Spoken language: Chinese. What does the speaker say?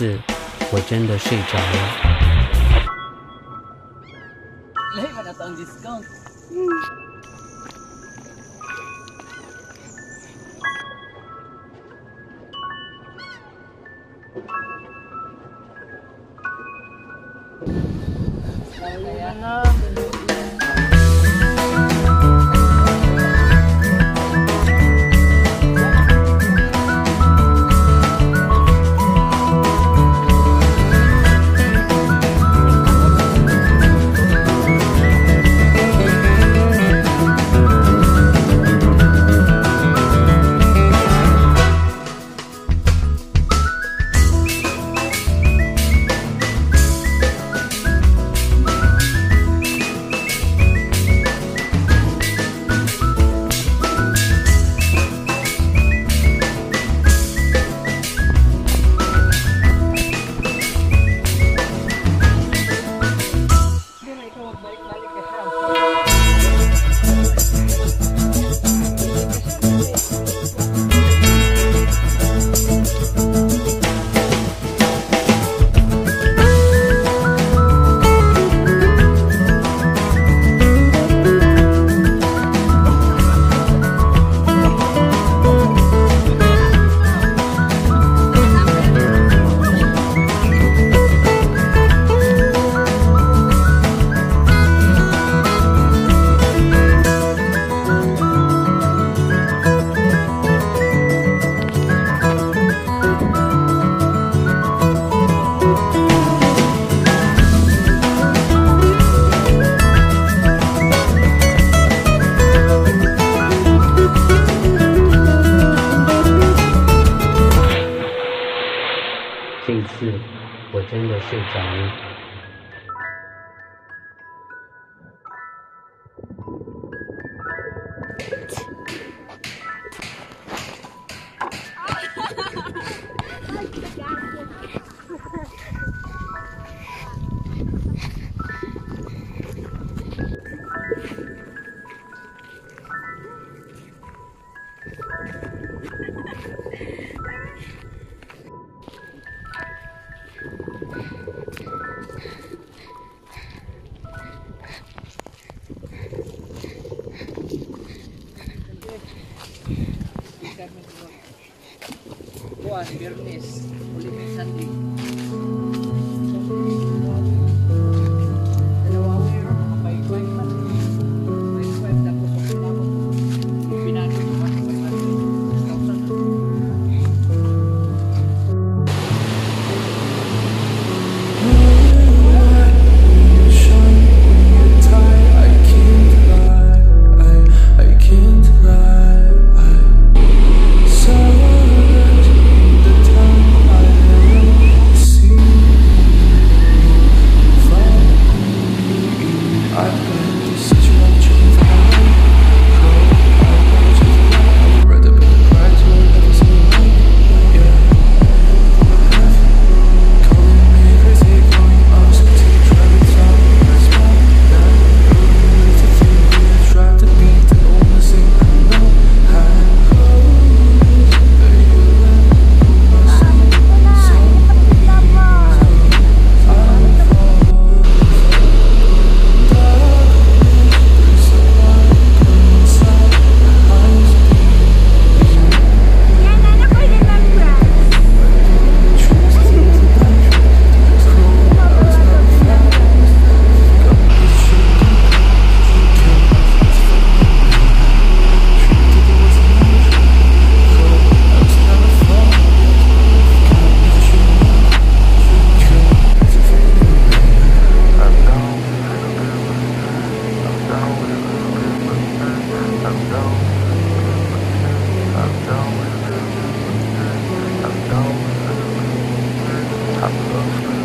次我真的睡着了。这次我真的睡着了。kami buah. Buah, birnis, sandi. Hospital.